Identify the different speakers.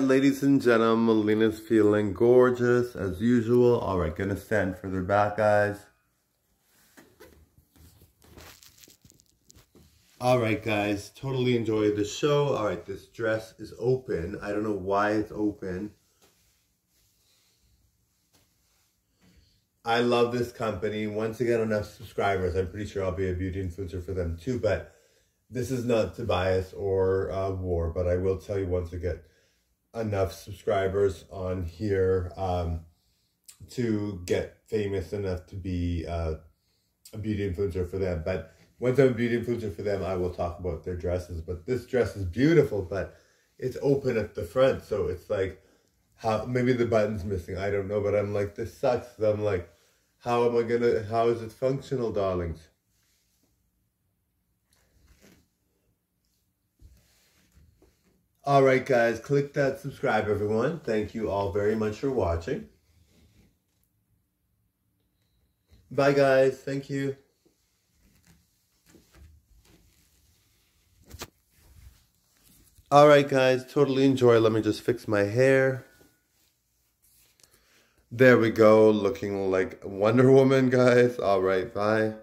Speaker 1: Ladies and gentlemen, Melina's feeling gorgeous as usual. All right, gonna stand further back, guys. All right, guys, totally enjoyed the show. All right, this dress is open. I don't know why it's open. I love this company. Once get enough subscribers, I'm pretty sure I'll be a beauty influencer for them too. But this is not Tobias or uh, War, but I will tell you once again, enough subscribers on here um, to get famous enough to be uh, a beauty influencer for them. But once I'm a beauty influencer for them, I will talk about their dresses. But this dress is beautiful, but it's open at the front. So it's like, how maybe the button's missing. I don't know, but I'm like, this sucks. I'm like, how am I gonna, how is it functional, darlings? All right, guys, click that subscribe, everyone. Thank you all very much for watching. Bye, guys. Thank you. All right, guys, totally enjoy. Let me just fix my hair. There we go, looking like Wonder Woman, guys. All right, bye.